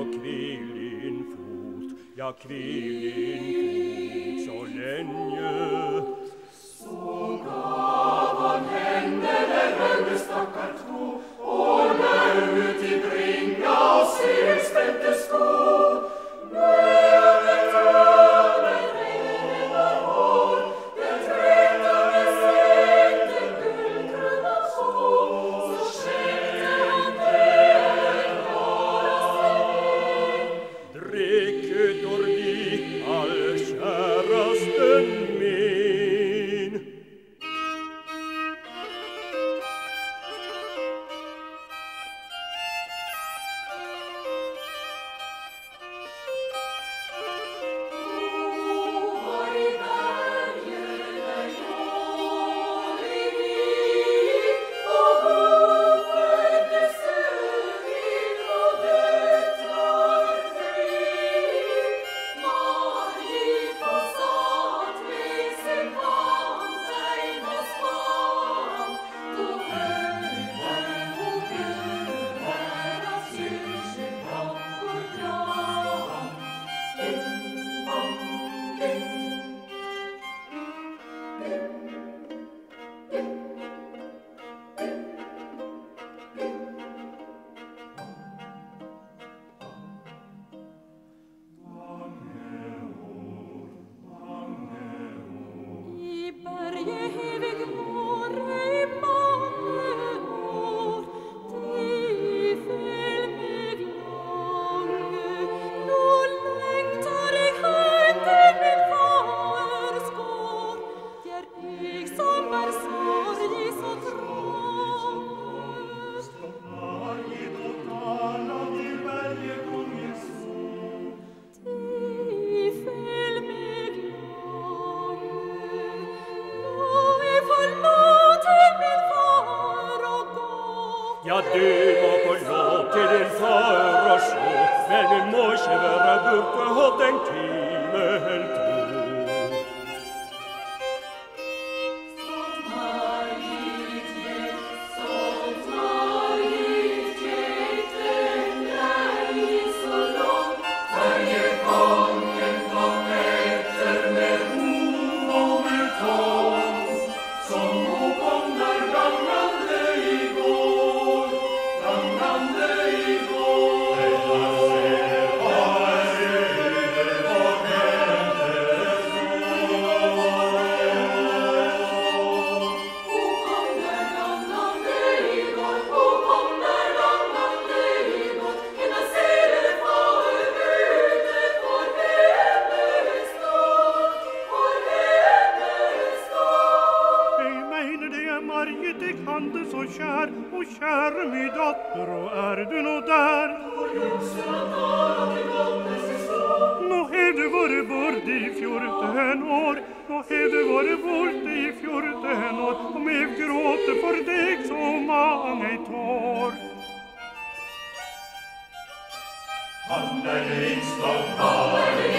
och kvilin fot ja kvilin fot så länge så gav han händerna över stackar tro och ut i Jag dömer på låt till din förra sjå, men min morse värre burke har den tid. år. Nå har du vært borte i 14 år, og vi gråter for deg så mange tår. Han Anne Lindstad har vi